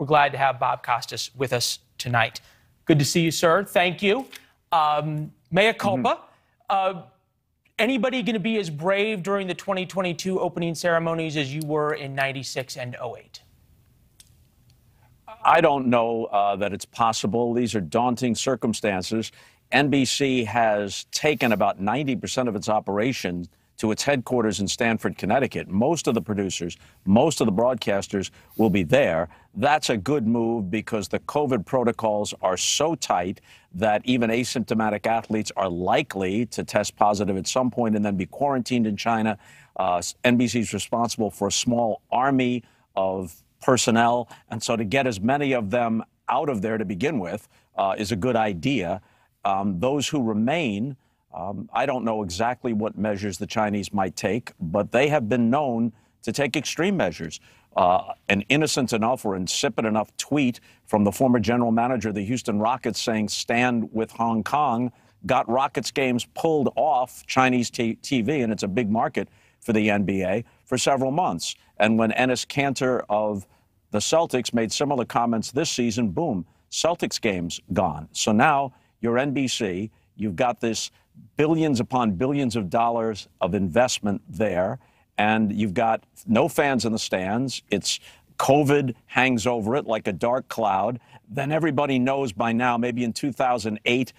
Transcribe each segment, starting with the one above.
we're glad to have Bob Costas with us tonight. Good to see you, sir. Thank you. Um, mea culpa. Mm-hmm. Uh, anybody going to be as brave during the 2022 opening ceremonies as you were in 96 and 08? I don't know uh, that it's possible. These are daunting circumstances. NBC has taken about 90% of its operations to its headquarters in Stamford, Connecticut. Most of the producers, most of the broadcasters will be there. That's a good move because the COVID protocols are so tight that even asymptomatic athletes are likely to test positive at some point and then be quarantined in China. Uh, NBC is responsible for a small army of personnel. And so to get as many of them out of there to begin with uh, is a good idea. Um, those who remain, um, I don't know exactly what measures the Chinese might take, but they have been known to take extreme measures. Uh, an innocent enough or insipid enough tweet from the former general manager of the Houston Rockets saying, stand with Hong Kong, got Rockets games pulled off Chinese t- TV, and it's a big market for the NBA, for several months. And when Enes Kanter of the Celtics made similar comments this season, boom, Celtics games gone. So now you're NBC, you've got this billions upon billions of dollars of investment there, and you've got no fans in the stands. It's COVID hangs over it like a dark cloud. Then everybody knows by now, maybe in 2008,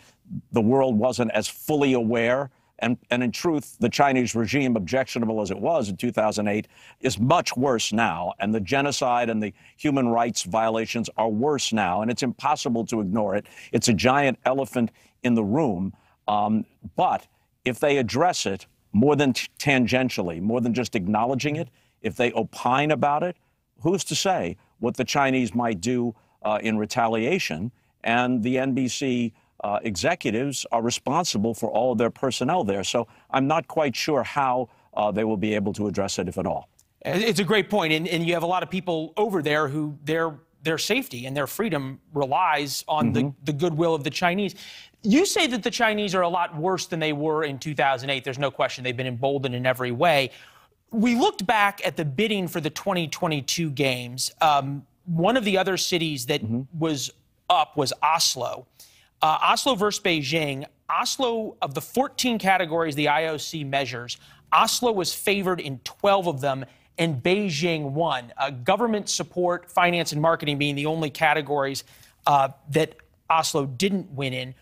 the world wasn't as fully aware. And, and in truth, the Chinese regime, objectionable as it was in 2008, is much worse now. And the genocide and the human rights violations are worse now. And it's impossible to ignore it. It's a giant elephant in the room. Um, but if they address it more than t- tangentially, more than just acknowledging it, if they opine about it, who's to say what the Chinese might do uh, in retaliation? And the NBC uh, executives are responsible for all of their personnel there. So I'm not quite sure how uh, they will be able to address it, if at all. It's a great point, and, and you have a lot of people over there who their their safety and their freedom relies on mm-hmm. the, the goodwill of the Chinese. You say that the Chinese are a lot worse than they were in 2008. There's no question they've been emboldened in every way. We looked back at the bidding for the 2022 games. Um, one of the other cities that mm-hmm. was up was Oslo. Uh, Oslo versus Beijing. Oslo, of the 14 categories the IOC measures, Oslo was favored in 12 of them, and Beijing won. Uh, government support, finance, and marketing being the only categories uh, that Oslo didn't win in.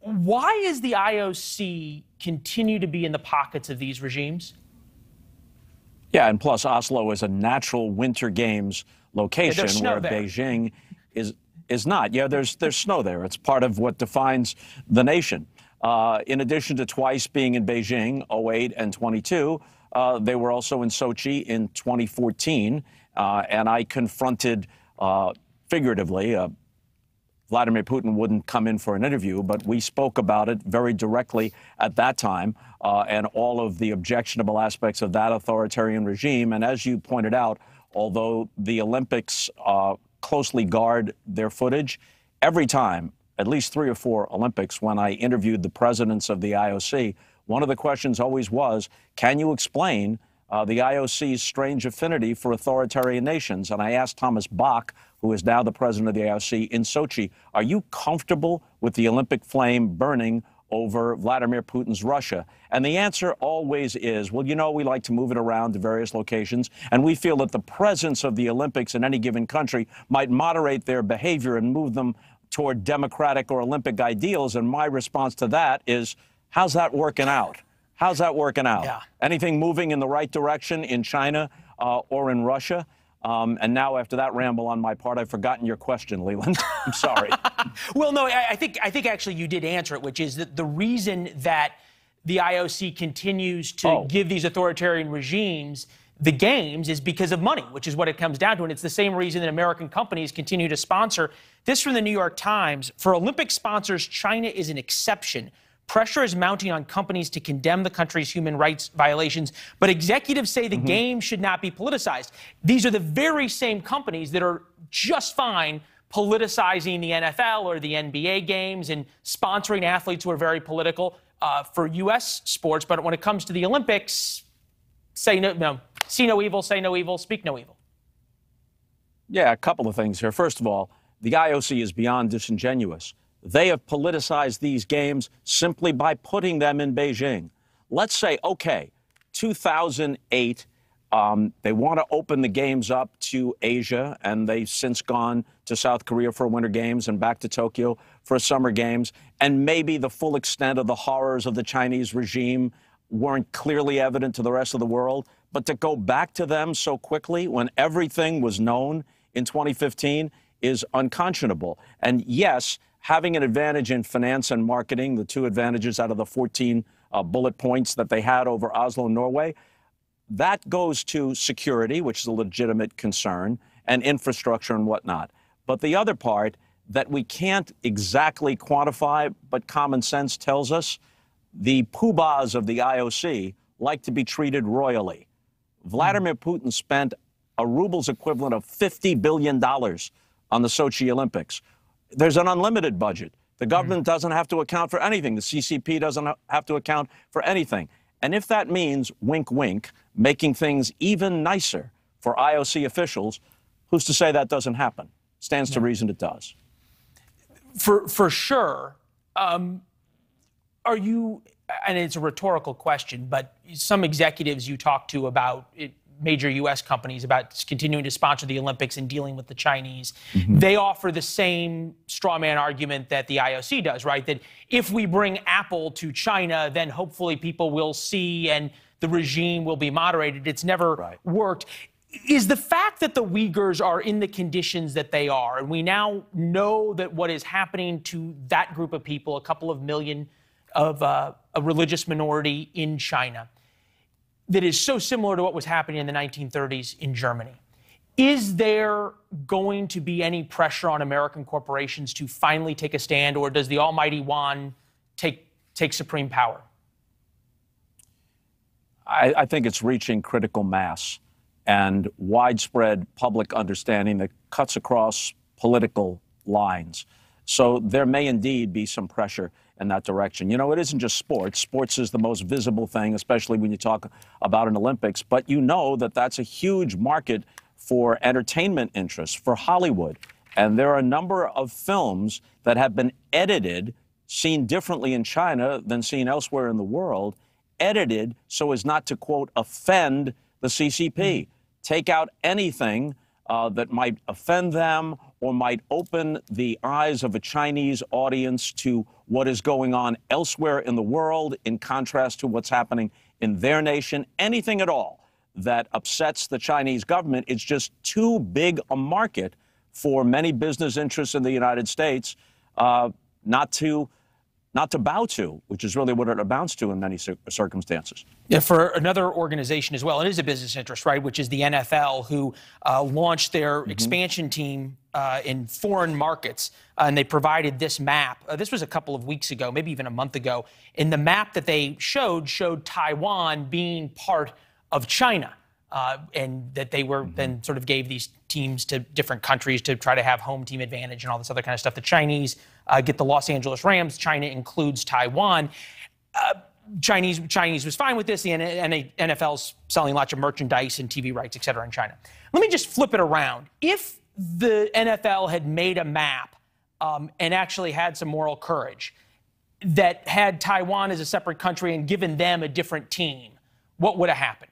Why is the IOC continue to be in the pockets of these regimes? Yeah, and plus Oslo is a natural winter games location yeah, where there. Beijing is is not. Yeah, there's there's snow there. It's part of what defines the nation. Uh, in addition to twice being in Beijing, 08 and 22, uh, they were also in Sochi in 2014, uh, and I confronted uh, figuratively uh, Vladimir Putin wouldn't come in for an interview, but we spoke about it very directly at that time uh, and all of the objectionable aspects of that authoritarian regime. And as you pointed out, although the Olympics uh, closely guard their footage, every time, at least three or four Olympics, when I interviewed the presidents of the IOC, one of the questions always was can you explain uh, the IOC's strange affinity for authoritarian nations? And I asked Thomas Bach, who is now the president of the IOC in Sochi, are you comfortable with the Olympic flame burning over Vladimir Putin's Russia? And the answer always is, well, you know, we like to move it around to various locations, and we feel that the presence of the Olympics in any given country might moderate their behavior and move them toward democratic or Olympic ideals. And my response to that is, how's that working out? How's that working out? Yeah. Anything moving in the right direction in China uh, or in Russia? Um, and now, after that ramble on my part, I've forgotten your question, Leland. I'm sorry. well, no, I, I, think I think actually you did answer it, which is that the reason that the IOC continues to oh. give these authoritarian regimes the games is because of money, which is what it comes down to. And it's the same reason that American companies continue to sponsor. This from the New York Times. For Olympic sponsors, China is an exception. Pressure is mounting on companies to condemn the country's human rights violations, but executives say the mm-hmm. game should not be politicized. These are the very same companies that are just fine politicizing the NFL or the NBA games and sponsoring athletes who are very political uh, for U.S. sports. But when it comes to the Olympics, say no, no, see no evil, say no evil, speak no evil. Yeah, a couple of things here. First of all, the IOC is beyond disingenuous. They have politicized these games simply by putting them in Beijing. Let's say, okay, 2008, um, they want to open the games up to Asia, and they've since gone to South Korea for Winter Games and back to Tokyo for Summer Games. And maybe the full extent of the horrors of the Chinese regime weren't clearly evident to the rest of the world. But to go back to them so quickly when everything was known in 2015 is unconscionable. And yes, having an advantage in finance and marketing, the two advantages out of the 14 uh, bullet points that they had over Oslo, Norway, that goes to security, which is a legitimate concern, and infrastructure and whatnot. But the other part that we can't exactly quantify, but common sense tells us the poobahs of the IOC like to be treated royally. Vladimir Putin spent a ruble's equivalent of $50 billion on the Sochi Olympics. There's an unlimited budget. The government mm-hmm. doesn't have to account for anything. The CCP doesn't have to account for anything. And if that means, wink, wink, making things even nicer for IOC officials, who's to say that doesn't happen? Stands to reason it does. For, for sure. Um, are you, and it's a rhetorical question, but some executives you talk to about it, major U.S. companies about continuing to sponsor the Olympics and dealing with the Chinese, mm-hmm. they offer the same straw man argument that the IOC does, right? That if we bring Apple to China, then hopefully people will see and the regime will be moderated. It's never right. worked. Is the fact that the Uyghurs are in the conditions that they are, and we now know that what is happening to that group of people, a couple of million of uh, a religious minority in China, that is so similar to what was happening in the 1930s in Germany. Is there going to be any pressure on American corporations to finally take a stand, or does the almighty Yuan take, take supreme power? I, I think it's reaching critical mass and widespread public understanding that cuts across political lines. So there may indeed be some pressure in that direction. You know, it isn't just sports. Sports is the most visible thing, especially when you talk about an Olympics. But you know that that's a huge market for entertainment interests, for Hollywood. And there are a number of films that have been edited, seen differently in China than seen elsewhere in the world, edited so as not to, quote, offend the CCP. Mm. Take out anything uh, that might offend them or might open the eyes of a Chinese audience to what is going on elsewhere in the world in contrast to what's happening in their nation, anything at all that upsets the Chinese government. It's just too big a market for many business interests in the United States uh, not to not to bow to, which is really what it amounts to in many circumstances. Yeah, for another organization as well, it is a business interest, right? Which is the NFL, who uh, launched their mm-hmm. expansion team uh, in foreign markets, uh, and they provided this map. Uh, this was a couple of weeks ago, maybe even a month ago. And the map that they showed showed Taiwan being part of China. Uh, and that they were mm-hmm. then sort of gave these teams to different countries to try to have home team advantage and all this other kind of stuff. The Chinese uh, get the Los Angeles Rams. China includes Taiwan. Uh, Chinese Chinese was fine with this. The NFL's selling lots of merchandise and TV rights, et cetera, in China. Let me just flip it around. If the NFL had made a map um, and actually had some moral courage that had Taiwan as a separate country and given them a different team, what would have happened?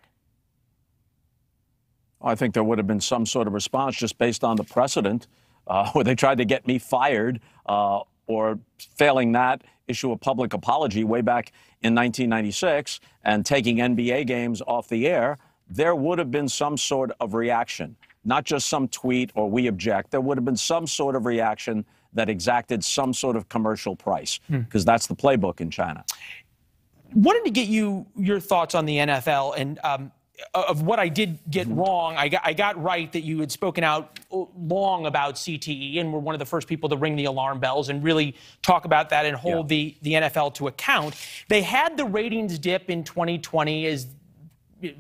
I think there would have been some sort of response just based on the precedent, uh, where they tried to get me fired, uh, or failing that, issue a public apology way back in 1996 and taking NBA games off the air. There would have been some sort of reaction, not just some tweet or we object. There would have been some sort of reaction that exacted some sort of commercial price, because hmm. that's the playbook in China. Wanted to get you your thoughts on the NFL and. Um, of what I did get mm-hmm. wrong, I got, I got right that you had spoken out long about CTE and were one of the first people to ring the alarm bells and really talk about that and hold yeah. the, the NFL to account. They had the ratings dip in 2020 as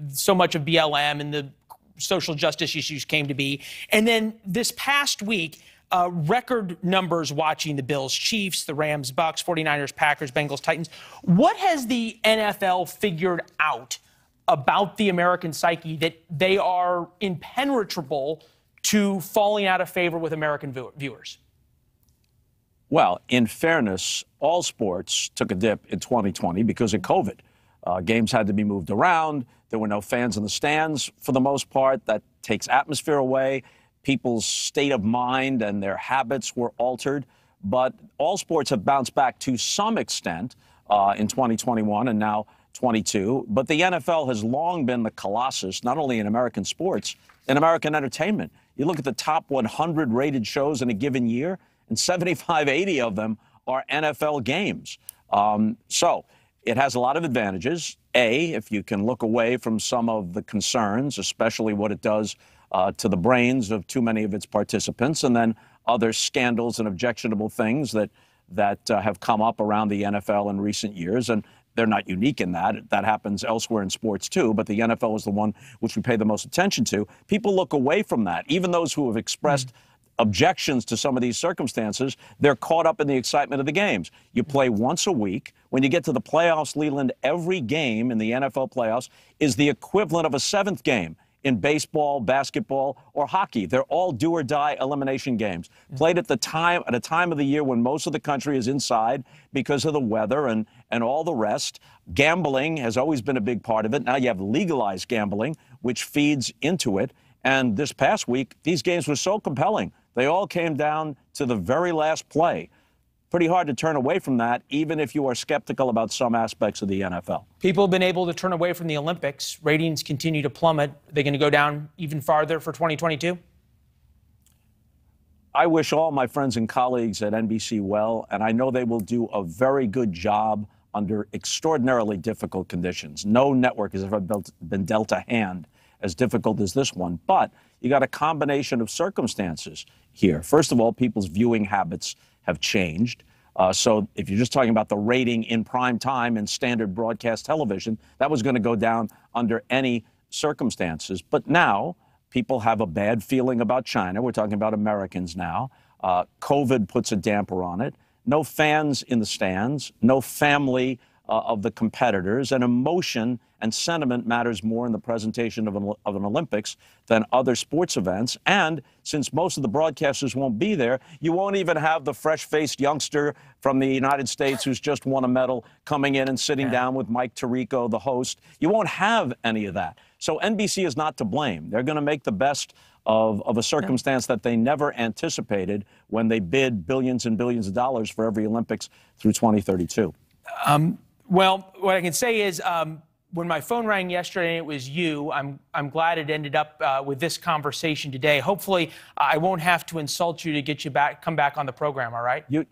so much of BLM and the social justice issues came to be. And then this past week, uh, record numbers watching the Bills, Chiefs, the Rams, Bucks, 49ers, Packers, Bengals, Titans. What has the NFL figured out about the American psyche that they are impenetrable to falling out of favor with American viewers? Well, in fairness, all sports took a dip in 2020 because of COVID. Uh, games had to be moved around. There were no fans in the stands for the most part. That takes atmosphere away. People's state of mind and their habits were altered. But all sports have bounced back to some extent uh, in 2021 and now 22. But the NFL has long been the colossus, not only in American sports, in American entertainment. You look at the top 100 rated shows in a given year, and 75, 80 of them are NFL games. Um, so it has a lot of advantages. A, if you can look away from some of the concerns, especially what it does uh, to the brains of too many of its participants, and then other scandals and objectionable things that that uh, have come up around the NFL in recent years. And they're not unique in that. That happens elsewhere in sports too, but the NFL is the one which we pay the most attention to. People look away from that. Even those who have expressed mm-hmm objections to some of these circumstances, they're caught up in the excitement of the games. You play once a week. When you get to the playoffs, Leland, every game in the NFL playoffs is the equivalent of a seventh game in baseball, basketball, or hockey. They're all do or die elimination games. Played at the time at a time of the year when most of the country is inside because of the weather and, and all the rest. Gambling has always been a big part of it. Now you have legalized gambling, which feeds into it. And this past week, these games were so compelling they all came down to the very last play. Pretty hard to turn away from that, even if you are skeptical about some aspects of the NFL. People have been able to turn away from the Olympics. Ratings continue to plummet. Are they going to go down even farther for 2022? I wish all my friends and colleagues at NBC well, and I know they will do a very good job under extraordinarily difficult conditions. No network has ever built, been dealt a hand as difficult as this one. But you got a combination of circumstances here. First of all, people's viewing habits have changed. Uh, so if you're just talking about the rating in prime time in standard broadcast television, that was going to go down under any circumstances. But now people have a bad feeling about China. We're talking about Americans now. Uh, COVID puts a damper on it. No fans in the stands, no family uh, of the competitors, and emotion and sentiment matters more in the presentation of an, of an Olympics than other sports events. And since most of the broadcasters won't be there, you won't even have the fresh faced youngster from the United States who's just won a medal coming in and sitting yeah. down with Mike Tirico, the host. You won't have any of that. So NBC is not to blame. They're going to make the best of, of a circumstance that they never anticipated when they bid billions and billions of dollars for every Olympics through 2032. Um, well, what I can say is um, when my phone rang yesterday and it was you, I'm, I'm glad it ended up uh, with this conversation today. Hopefully, I won't have to insult you to get you back, come back on the program, all right? You,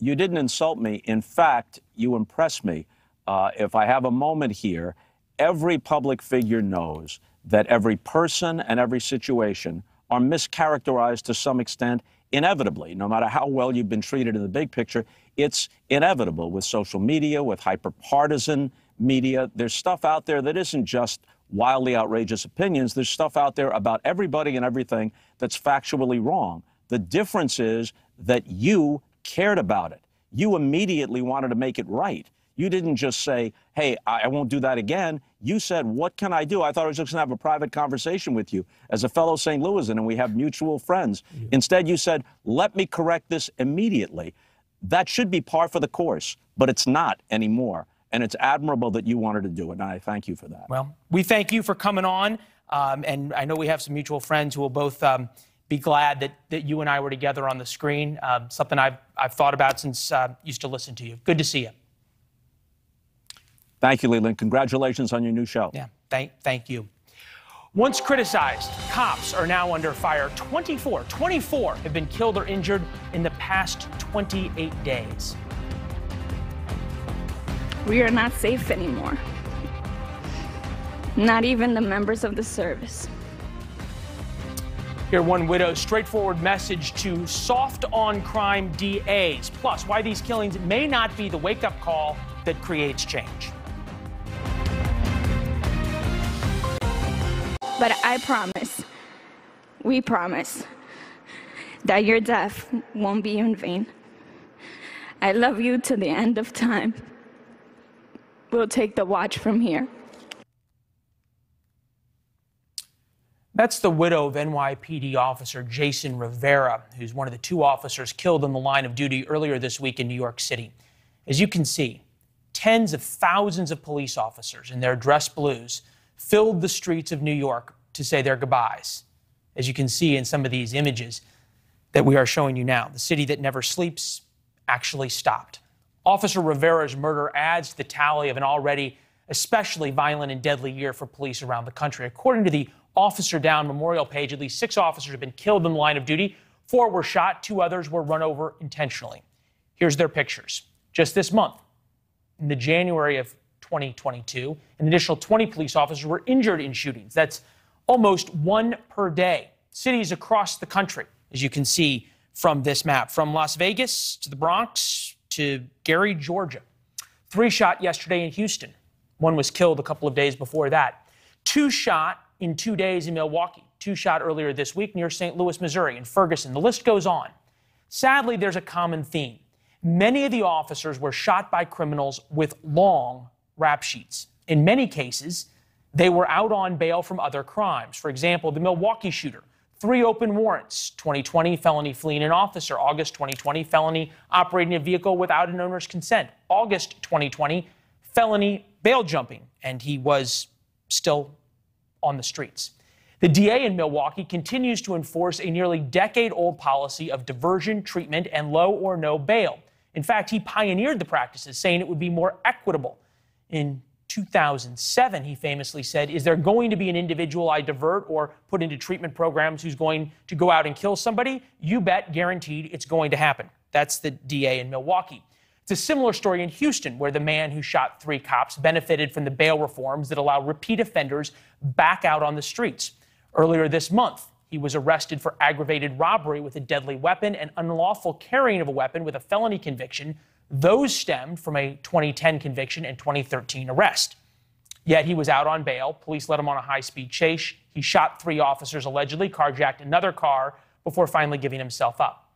you didn't insult me. In fact, you impressed me. Uh, if I have a moment here, every public figure knows that every person and every situation are mischaracterized to some extent inevitably, no matter how well you've been treated in the big picture, it's inevitable with social media, with hyper partisan media. There's stuff out there that isn't just wildly outrageous opinions. There's stuff out there about everybody and everything that's factually wrong. The difference is that you cared about it. You immediately wanted to make it right. You didn't just say, hey, I won't do that again. You said, what can I do? I thought I was just going to have a private conversation with you as a fellow St. Louisan and we have mutual friends. Yeah. Instead, you said, let me correct this immediately. That should be par for the course, but it's not anymore. And it's admirable that you wanted to do it, and I thank you for that. Well, we thank you for coming on. Um, and I know we have some mutual friends who will both um, be glad that, that you and I were together on the screen. Um, something I've, I've thought about since uh, used to listen to you. Good to see you. Thank you, Leland. Congratulations on your new show. Yeah, thank, thank you. Once criticized, cops are now under fire. 24, 24 have been killed or injured in the past 28 days. We are not safe anymore. Not even the members of the service. Here, one widow's straightforward message to soft on crime DAs, plus why these killings may not be the wake up call that creates change. But I promise, we promise, that your death won't be in vain. I love you to the end of time. We'll take the watch from here. That's the widow of NYPD officer Jason Rivera, who's one of the two officers killed in the line of duty earlier this week in New York City. As you can see, tens of thousands of police officers in their dress blues filled the streets of New York to say their goodbyes. As you can see in some of these images that we are showing you now, the city that never sleeps actually stopped. Officer Rivera's murder adds to the tally of an already especially violent and deadly year for police around the country. According to the Officer Down memorial page, at least six officers have been killed in the line of duty. Four were shot, two others were run over intentionally. Here's their pictures. Just this month, in the January of 2022, an additional 20 police officers were injured in shootings. That's almost one per day. Cities across the country, as you can see from this map, from Las Vegas to the Bronx to Gary, Georgia. Three shot yesterday in Houston. One was killed a couple of days before that. Two shot in two days in Milwaukee, two shot earlier this week near St. Louis, Missouri, in Ferguson. The list goes on. Sadly, there's a common theme. Many of the officers were shot by criminals with long rap sheets. In many cases, they were out on bail from other crimes. For example, the Milwaukee shooter, three open warrants 2020 felony fleeing an officer, August 2020 felony operating a vehicle without an owner's consent, August 2020 felony bail jumping, and he was still on the streets. The DA in Milwaukee continues to enforce a nearly decade old policy of diversion, treatment, and low or no bail. In fact, he pioneered the practices, saying it would be more equitable. In 2007, he famously said, Is there going to be an individual I divert or put into treatment programs who's going to go out and kill somebody? You bet, guaranteed, it's going to happen. That's the DA in Milwaukee. It's a similar story in Houston, where the man who shot three cops benefited from the bail reforms that allow repeat offenders back out on the streets. Earlier this month, he was arrested for aggravated robbery with a deadly weapon and unlawful carrying of a weapon with a felony conviction. Those stemmed from a 2010 conviction and 2013 arrest. Yet he was out on bail. Police led him on a high speed chase. He shot three officers, allegedly carjacked another car before finally giving himself up.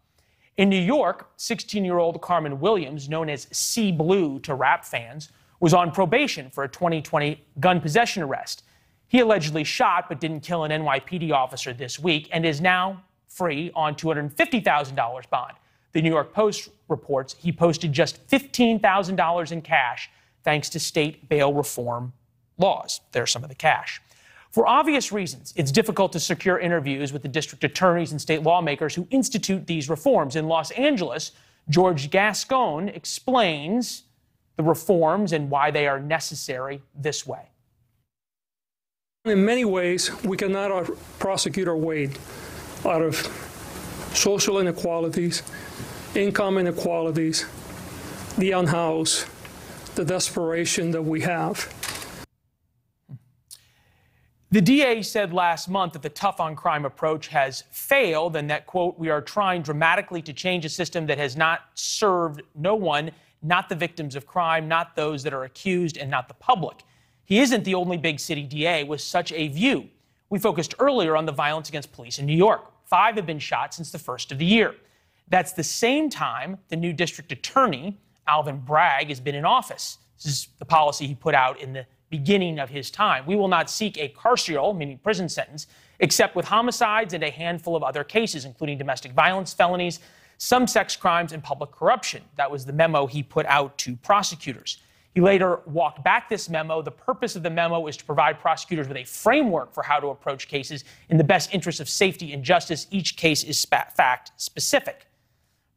In New York, 16 year old Camrin Williams, known as C Blu to rap fans, was on probation for a 2020 gun possession arrest. He allegedly shot but didn't kill an NYPD officer this week and is now free on $250,000 bond. The New York Post reports he posted just $15,000 in cash thanks to state bail reform laws. There's some of the cash. For obvious reasons, it's difficult to secure interviews with the district attorneys and state lawmakers who institute these reforms. In Los Angeles, George Gascon explains the reforms and why they are necessary this way. In many ways, we cannot prosecute our way out of social inequalities, income inequalities, the unhoused, the desperation that we have. The DA said last month that the tough on crime approach has failed and that, quote, we are trying dramatically to change a system that has not served no one, not the victims of crime, not those that are accused, and not the public. He isn't the only big city DA with such a view. We focused earlier on the violence against police in New York. Five have been shot since the first of the year. That's the same time the new district attorney, Alvin Bragg, has been in office. This is the policy he put out in the beginning of his time. We will not seek a carceral, meaning prison sentence, except with homicides and a handful of other cases, including domestic violence, felonies, some sex crimes, and public corruption. That was the memo he put out to prosecutors. He later walked back this memo. The purpose of the memo is to provide prosecutors with a framework for how to approach cases in the best interest of safety and justice. Each case is fact specific.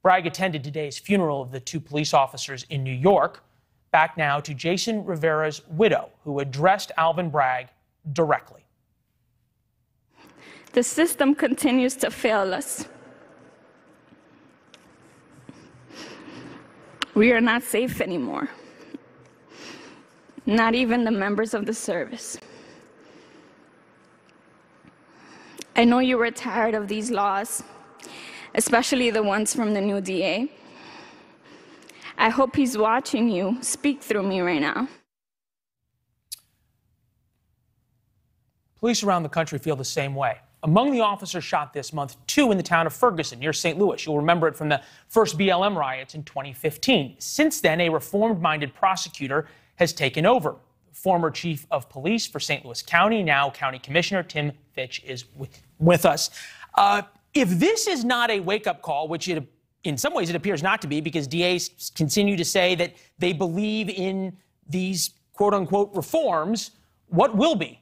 Bragg attended today's funeral of the two police officers in New York. Back now to Jason Rivera's widow, who addressed Alvin Bragg directly. The system continues to fail us. We are not safe anymore. Not even the members of the service. I know you were tired of these laws, especially the ones from the new DA. I hope he's watching you speak through me right now. Police around the country feel the same way. Among the officers shot this month, two in the town of Ferguson near St. Louis. You'll remember it from the first BLM riots in 2015. Since then, a reformed minded prosecutor has taken over. former chief of police for St. Louis County, now County Commissioner Tim Fitch, is with, with us. Uh, if this is not a wake up call, which it, in some ways it appears not to be, because DAs continue to say that they believe in these quote unquote reforms, what will be?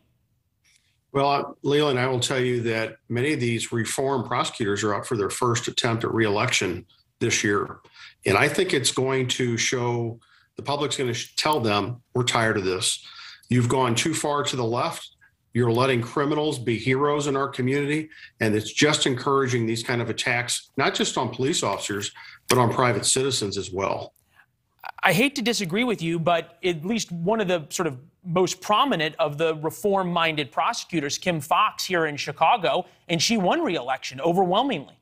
Well, Leland, I will tell you that many of these reform prosecutors are up for their first attempt at reelection this year. And I think it's going to show the public's going to tell them, we're tired of this. You've gone too far to the left. You're letting criminals be heroes in our community. And it's just encouraging these kind of attacks, not just on police officers, but on private citizens as well. I hate to disagree with you, but at least one of the sort of most prominent of the reform minded prosecutors, Kim Foxx, here in Chicago, and she won re election overwhelmingly.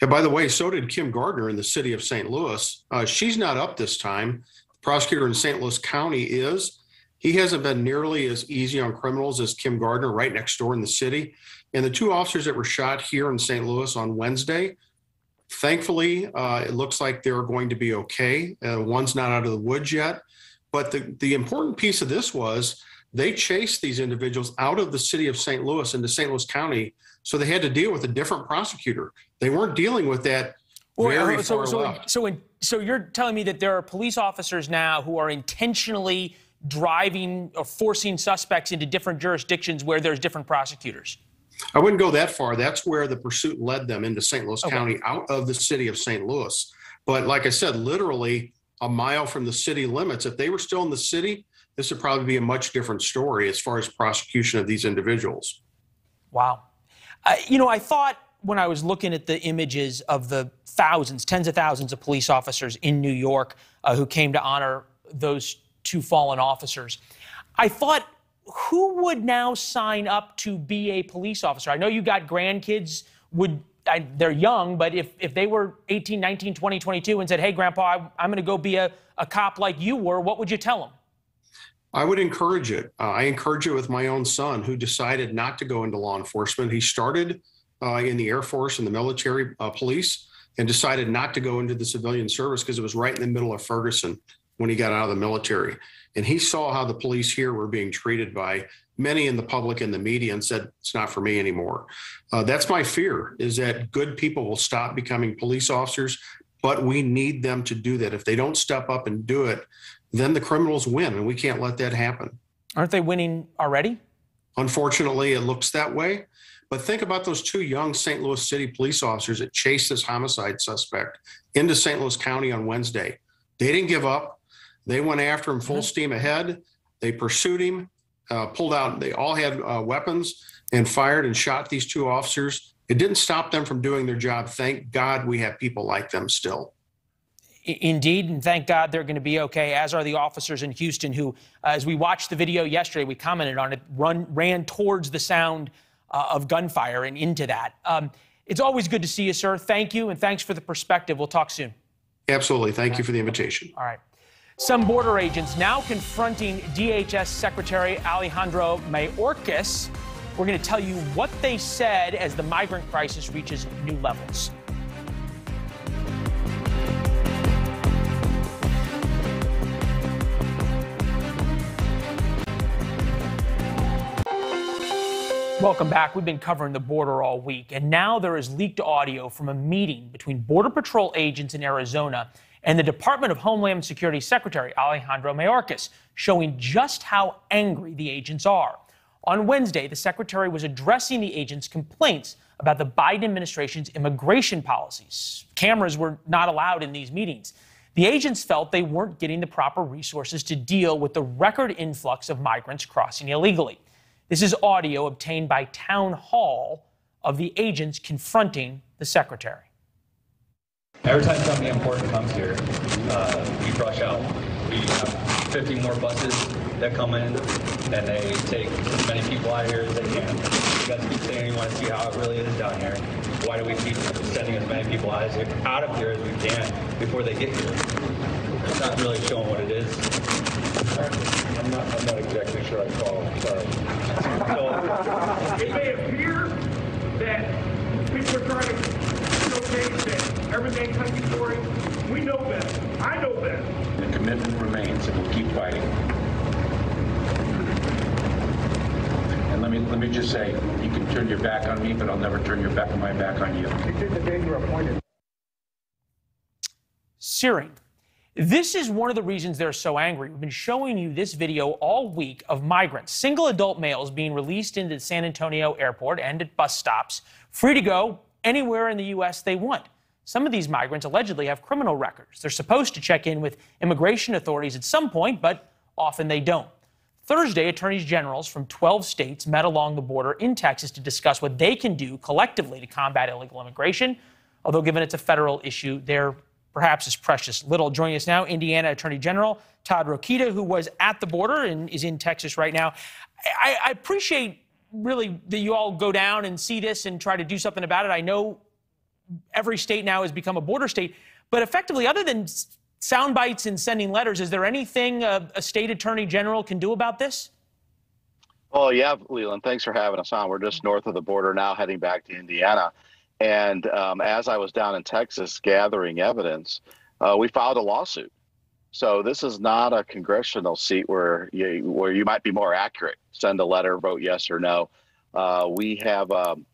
And by the way, so did Kim Gardner in the city of St. Louis. Uh, she's not up this time. The prosecutor in St. Louis County is. He hasn't been nearly as easy on criminals as Kim Gardner right next door in the city. And the two officers that were shot here in St. Louis on Wednesday, thankfully, uh, it looks like they're going to be okay. Uh, one's not out of the woods yet. But the, the important piece of this was they chased these individuals out of the city of St. Louis into St. Louis County. So they had to deal with a different prosecutor. They weren't dealing with that very uh, so, far so. So, in, so you're telling me that there are police officers now who are intentionally driving or forcing suspects into different jurisdictions where there's different prosecutors? I wouldn't go that far. That's where the pursuit led them into St. Louis Okay. County, out of the city of St. Louis. But like I said, literally a mile from the city limits. If they were still in the city, this would probably be a much different story as far as prosecution of these individuals. Wow. Uh, you know, I thought when I was looking at the images of the thousands, tens of thousands of police officers in New York uh, who came to honor those two fallen officers, I thought, who would now sign up to be a police officer? I know you got grandkids, would I, they're young, but if, if they were 18, 19, 20, 22 and said, hey, Grandpa, I, I'm going to go be a, a cop like you were, what would you tell them? I would encourage it. Uh, I encourage it with my own son who decided not to go into law enforcement. He started uh, in the Air Force and the military uh, police and decided not to go into the civilian service because it was right in the middle of Ferguson when he got out of the military. And he saw how the police here were being treated by many in the public and the media and said, it's not for me anymore. Uh, that's my fear is that good people will stop becoming police officers, but we need them to do that. If they don't step up and do it, then the criminals win, and we can't let that happen. Aren't they winning already? Unfortunately, it looks that way. But think about those two young St. Louis City police officers that chased this homicide suspect into St. Louis County on Wednesday. They didn't give up. They went after him full steam ahead. They pursued him, uh, pulled out. They all had uh, weapons and fired and shot these two officers. It didn't stop them from doing their job. Thank God we have people like them still. Indeed, and thank God they're going to be okay, as are the officers in Houston who, as we watched the video yesterday, we commented on it, run, ran towards the sound uh, of gunfire and into that. Um, it's always good to see you, sir. Thank you, and thanks for the perspective. We'll talk soon. Absolutely. Thank you for the invitation. All right. Some border agents now confronting DHS Secretary Alejandro Mayorkas. We're going to tell you what they said as the migrant crisis reaches new levels. Welcome back. We've been covering the border all week, and now there is leaked audio from a meeting between Border Patrol agents in Arizona and the Department of Homeland Security Secretary Alejandro Mayorkas, showing just how angry the agents are. On Wednesday, the secretary was addressing the agents' complaints about the Biden administration's immigration policies. Cameras were not allowed in these meetings. The agents felt they weren't getting the proper resources to deal with the record influx of migrants crossing illegally. This is audio obtained by Townhall of the agents confronting the secretary. Every time something important comes here, uh, we rush out. We have 50 more buses that come in, and they take as many people out here as they can. You guys keep saying you want to see how it really is down here. Why do we keep sending as many people out here, out of here as we can before they get here? It's not really showing what it is. I'm not, I'm not exactly sure I follow, sorry. So It may appear that people are trying to showcase that everything's hunky-dory. We know better. I know better. The commitment remains and we'll keep fighting. And let me, let me just say, you can turn your back on me, but I'll never turn your back, on my back on you. You did the day you were appointed. searing. This is one of the reasons they're so angry. We've been showing you this video all week of migrants, single adult males being released into San Antonio airport and at bus stops, free to go anywhere in the U.S. they want. Some of these migrants allegedly have criminal records. They're supposed to check in with immigration authorities at some point, but often they don't. Thursday, attorneys generals from 12 states met along the border in Texas to discuss what they can do collectively to combat illegal immigration. Although, given it's a federal issue, they're perhaps is precious little. Joining us now, Indiana Attorney General Todd Rokita, who was at the border and is in Texas right now. I, I appreciate really that you all go down and see this and try to do something about it. I know every state now has become a border state, but effectively, other than sound bites and sending letters, is there anything a, a state attorney general can do about this? Well, yeah, Leland, thanks for having us on. We're just north of the border now, heading back to Indiana. And um, as I was down in Texas gathering evidence, uh, we filed a lawsuit. So this is not a congressional seat where you, where you might be more accurate. Send a letter, vote yes or no. Uh, we have um,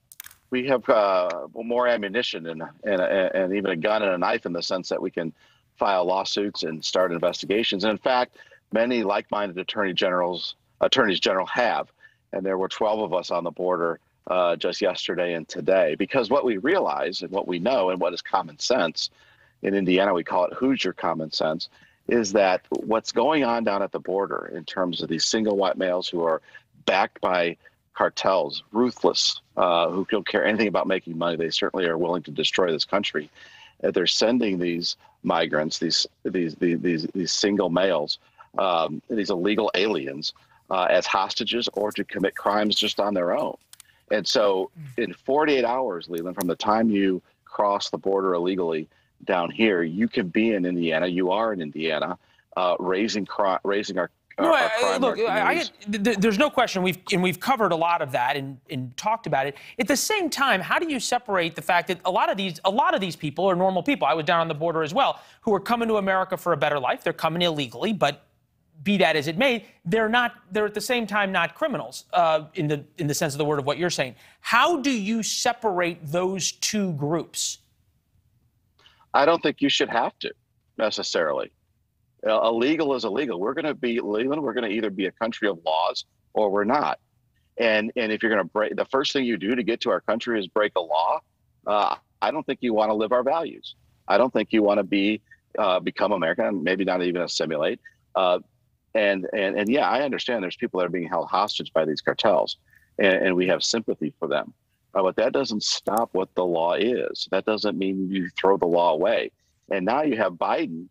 we have uh, more ammunition and, and and even a gun and a knife in the sense that we can file lawsuits and start investigations. And in fact, many like-minded attorney generals attorneys general have, and there were 12 of us on the border uh, just yesterday and today. Because what we realize and what we know and what is common sense in Indiana, we call it Hoosier common sense, is that what's going on down at the border in terms of these single white males who are backed by cartels, ruthless, uh, who don't care anything about making money. They certainly are willing to destroy this country. Uh, they're sending these migrants, these these these these, these single males, um, these illegal aliens, uh, as hostages or to commit crimes just on their own. And so, in 48 hours, Leland, from the time you cross the border illegally down here, you can be in Indiana. You are in Indiana, uh, raising cri- raising our. No, our I, look, I, I, there's no question we've and we've covered a lot of that and, and talked about it. At the same time, how do you separate the fact that a lot of these a lot of these people are normal people? I was down on the border as well, who are coming to America for a better life. They're coming illegally, but be that as it may, they're not. They're at the same time not criminals uh, in the in the sense of the word of what you're saying. How do you separate those two groups? I don't think you should have to necessarily. Uh, illegal is illegal. We're going to be Leland. We're going to either be a country of laws or we're not. And and if you're going to break, the first thing you do to get to our country is break a law. Uh, I don't think you want to live our values. I don't think you want to be uh, become American, maybe not even assimilate. And and and yeah, I understand. There's people that are being held hostage by these cartels, and, and we have sympathy for them. Uh, but that doesn't stop what the law is. That doesn't mean you throw the law away. And now you have Biden,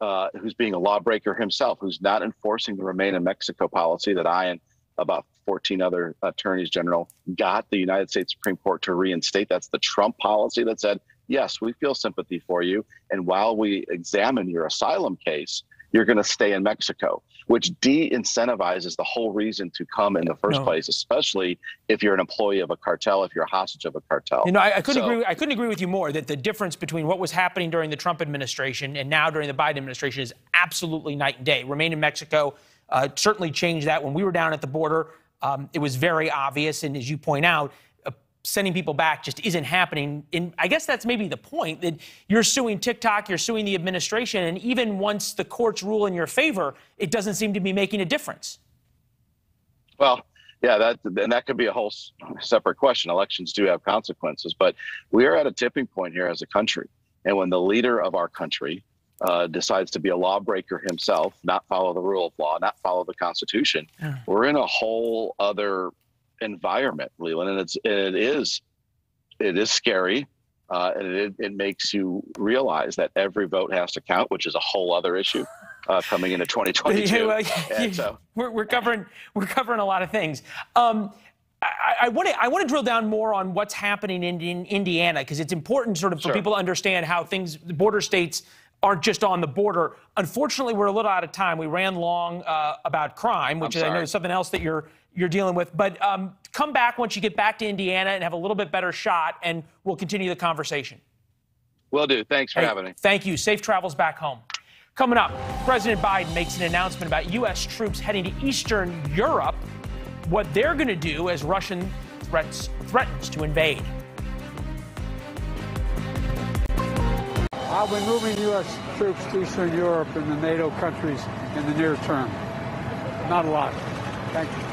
uh, who's being a lawbreaker himself, who's not enforcing the Remain in Mexico policy that I and about 14 other attorneys general got the United States Supreme Court to reinstate. That's the Trump policy that said, yes, we feel sympathy for you. And while we examine your asylum case, you're going to stay in Mexico, which de incentivizes the whole reason to come in the first No. place, especially if you're an employee of a cartel, if you're a hostage of a cartel. You know, I, I couldn't So- agree. I couldn't agree with you more that the difference between what was happening during the Trump administration and now during the Biden administration is absolutely night and day. Remain in Mexico uh, certainly changed that. When we were down at the border, um, it was very obvious, and as you point out. Sending people back just isn't happening. And I guess that's maybe the point that you're suing TikTok, you're suing the administration, and even once the courts rule in your favor, it doesn't seem to be making a difference. Well, yeah, that and that could be a whole separate question. Elections do have consequences, but we are at a tipping point here as a country. And when the leader of our country uh, decides to be a lawbreaker himself, not follow the rule of law, not follow the Constitution, we're in a whole other environment, Leland, and it's it is it is scary. Uh, and it, it makes you realize that every vote has to count, which is a whole other issue uh, coming into 2022. Yeah, well, And so, we're, we're covering we're covering a lot of things. Um, I want to I want to drill down more on what's happening in, in Indiana because it's important sort of for Sure. people to understand how things the border states aren't just on the border. Unfortunately, we're a little out of time. We ran long uh, about crime, which I'm I know is something else that you're you're dealing with. But um, come back once you get back to Indiana and have a little bit better shot, and we'll continue the conversation. will do. Thanks for Hey, having me. Thank you. Safe travels back home. Coming up, President Biden makes an announcement about U.S. troops heading to Eastern Europe. what they're going to do as Russian threats threatens to invade. I'll be moving U.S. troops to Eastern Europe and the NATO countries in the near term. Not a lot. Thank you.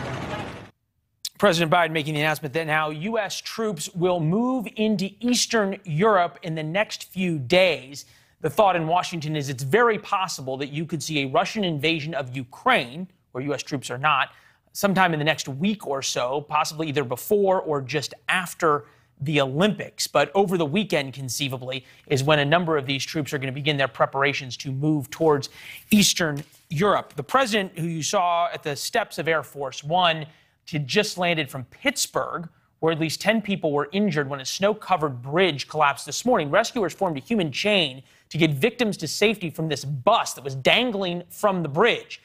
President Biden making the announcement that now U.S. troops will move into Eastern Europe in the next few days. The thought in Washington is it's very possible that you could see a Russian invasion of Ukraine, where U.S. troops are not, sometime in the next week or so, possibly either before or just after the Olympics. But over the weekend, conceivably, is when a number of these troops are going to begin their preparations to move towards Eastern Europe. The president, who you saw at the steps of Air Force One, had just landed from Pittsburgh, where at least 10 people were injured when a snow covered bridge collapsed this morning. Rescuers formed a human chain to get victims to safety from this bus that was dangling from the bridge.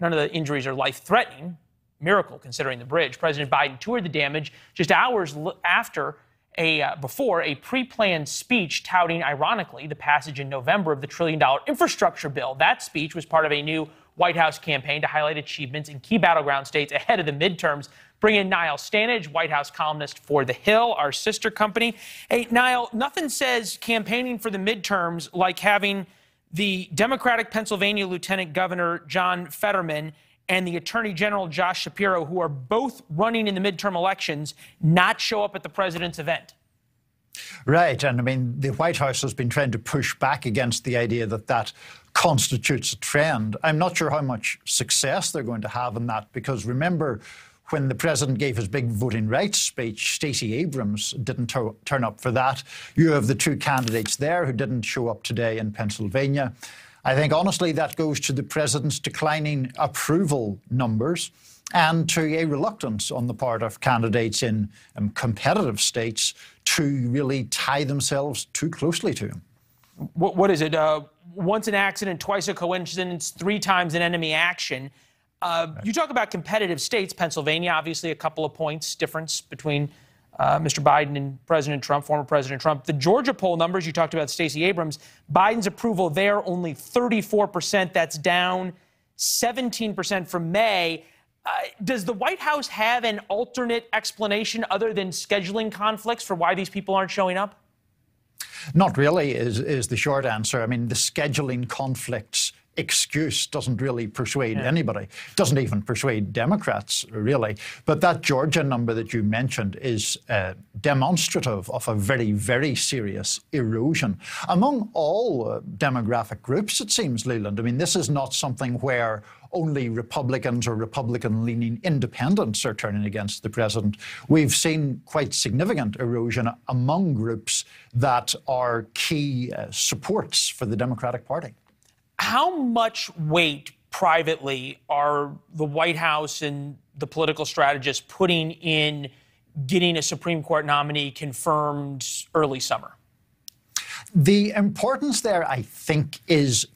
None of the injuries are life threatening. Miracle considering the bridge. President Biden toured the damage just hours after a uh, before a pre-planned speech touting ironically the passage in November of the trillion dollar infrastructure bill. That speech was part of a new White House campaign to highlight achievements in key battleground states ahead of the midterms. Bring in Niall Stanage, White House columnist for The Hill, our sister company. Hey, Niall, nothing says campaigning for the midterms like having the Democratic Pennsylvania Lieutenant Governor John Fetterman and the Attorney General Josh Shapiro, who are both running in the midterm elections, not show up at the president's event. Right. And I mean, the White House has been trying to push back against the idea that that constitutes a trend. I'm not sure how much success they're going to have in that because remember, when the president gave his big voting rights speech, Stacey Abrams didn't turn up for that. You have the two candidates there who didn't show up today in Pennsylvania. I think honestly that goes to the president's declining approval numbers and to a reluctance on the part of candidates in um, competitive states to really tie themselves too closely to him. what, what is it? Uh, once an accident, twice a coincidence, three times an enemy action. Uh, right. You talk about competitive states. Pennsylvania, obviously, a couple of points difference between uh, Mr. Biden and President Trump, former President Trump. The Georgia poll numbers, you talked about Stacey Abrams, Biden's approval there only 34%. That's down 17% from May. Uh, does the White House have an alternate explanation other than scheduling conflicts for why these people aren't showing up? Not really, is, is the short answer. I mean, the scheduling conflicts excuse doesn't really persuade yeah. anybody. Doesn't even persuade Democrats, really. But that Georgia number that you mentioned is uh, demonstrative of a very, very serious erosion among all uh, demographic groups, it seems, Leland. I mean, this is not something where only Republicans or Republican leaning independents are turning against the president. We've seen quite significant erosion among groups that are key uh, supports for the Democratic Party. How much weight privately are the White House and the political strategists putting in getting a Supreme Court nominee confirmed early summer? The importance there, I think, is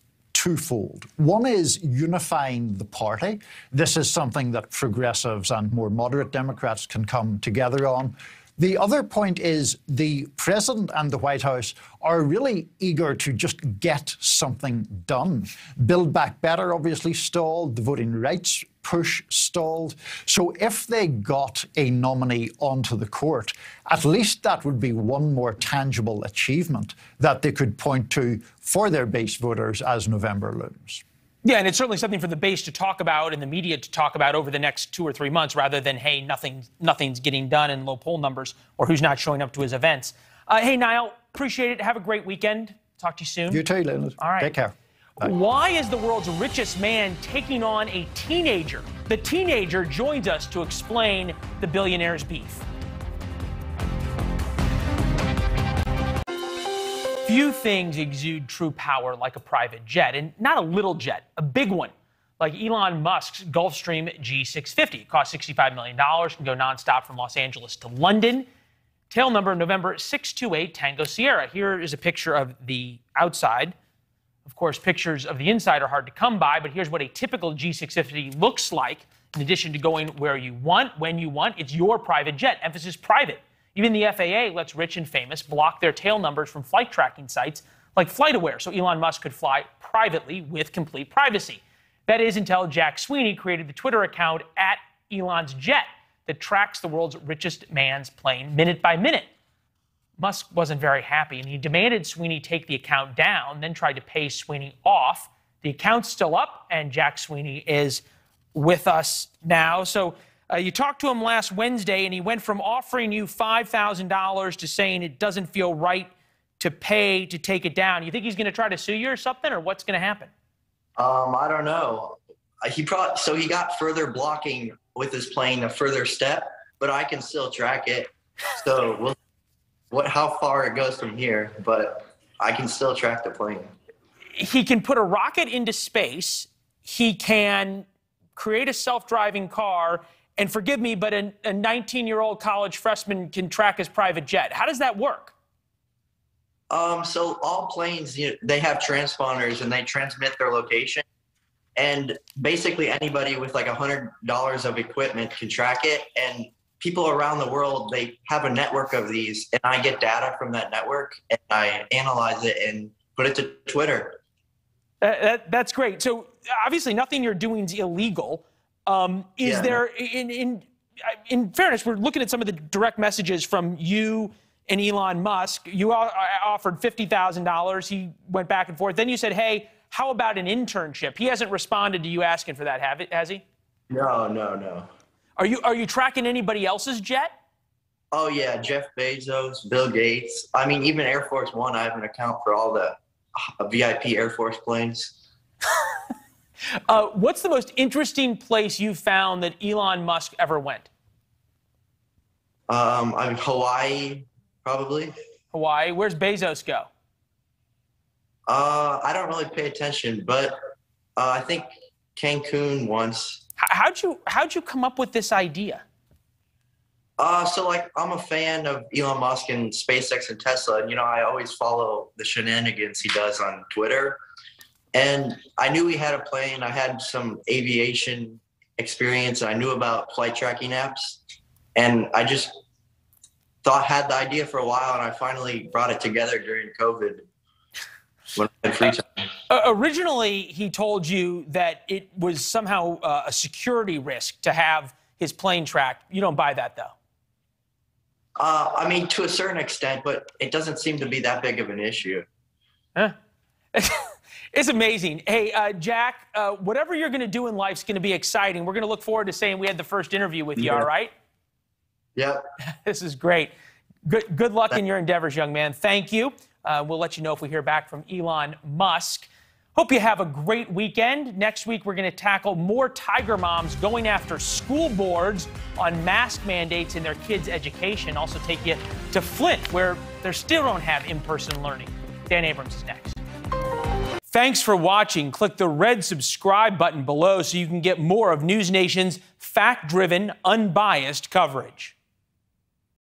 twofold. One is unifying the party. This is something that progressives and more moderate Democrats can come together on. The other point is the president and the White House are really eager to just get something done. Build Back Better obviously stalled, the voting rights push stalled. So if they got a nominee onto the court, at least that would be one more tangible achievement that they could point to for their base voters as November looms. Yeah, and it's certainly something for the base to talk about and the media to talk about over the next two or three months, rather than hey, nothing, nothing's getting done in low poll numbers or who's not showing up to his events. Uh, hey, Niall, appreciate it. Have a great weekend. Talk to you soon. You too, Leonard. All right. Take care. Why is the world's richest man taking on a teenager? The teenager joins us to explain the billionaire's beef. Few things exude true power like a private jet, and not a little jet, a big one, like Elon Musk's Gulfstream G650. It costs $65 million, can go nonstop from Los Angeles to London. Tail number November 628 Tango Sierra. Here is a picture of the outside. Of course, pictures of the inside are hard to come by, but here's what a typical G650 looks like. In addition to going where you want, when you want, it's your private jet. Emphasis private. Even the FAA lets rich and famous block their tail numbers from flight tracking sites like FlightAware, so Elon Musk could fly privately with complete privacy. That is until Jack Sweeney created the Twitter account at Elon's jet that tracks the world's richest man's plane minute by minute. Musk wasn't very happy and he demanded Sweeney take the account down, then tried to pay Sweeney off. The account's still up, and Jack Sweeney is with us now. So uh, you talked to him last Wednesday, and he went from offering you $5,000 to saying it doesn't feel right to pay to take it down. You think he's going to try to sue you or something, or what's going to happen? Um, I don't know. Uh, He probably so he got further blocking with his plane a further step, but I can still track it. So we'll what how far it goes from here, but I can still track the plane. He can put a rocket into space. He can create a self-driving car. And forgive me, but a 19-year-old college freshman can track his private jet. How does that work? Um, so all planes, you know, they have transponders and they transmit their location. And basically anybody with like a hundred dollars of equipment can track it. And people around the world, they have a network of these and I get data from that network and I analyze it and put it to Twitter. Uh, that, that's great. So obviously nothing you're doing is illegal. Um, is Yeah. there, in, in, in fairness, we're looking at some of the direct messages from you and Elon Musk. You offered $50,000. He went back and forth. Then you said, hey, how about an internship? He hasn't responded to you asking for that, have it, has he? No, no, no. Are you, are you tracking anybody else's jet? Oh yeah, Jeff Bezos, Bill Gates. I mean, even Air Force One. I have an account for all the uh, VIP Air Force planes. Uh, what's the most interesting place you found that Elon Musk ever went? Um, I mean, Hawaii, probably. Hawaii. Where's Bezos go? Uh, I don't really pay attention, but uh, I think Cancun once. How'd you, how'd you come up with this idea? Uh, so like I'm a fan of Elon Musk and SpaceX and Tesla, and you know I always follow the shenanigans he does on Twitter. And I knew he had a plane. I had some aviation experience. and I knew about flight tracking apps, and I just thought had the idea for a while, and I finally brought it together during COVID when I had free time. Uh, originally, he told you that it was somehow uh, a security risk to have his plane tracked. You don't buy that, though. Uh, I mean, to a certain extent, but it doesn't seem to be that big of an issue. Huh? it's amazing. Hey, uh, Jack, uh, whatever you're going to do in life is going to be exciting. We're going to look forward to saying we had the first interview with you, Yeah. all right? Yep. this is great. Good, good luck in your endeavors, young man. Thank you. Uh, we'll let you know if we hear back from Elon Musk. Hope you have a great weekend. Next week, we're going to tackle more Tiger moms going after school boards on mask mandates in their kids' education. Also, take you to Flint, where they still don't have in person learning. Dan Abrams is next. Thanks for watching. Click the red subscribe button below so you can get more of News Nation's fact driven, unbiased coverage.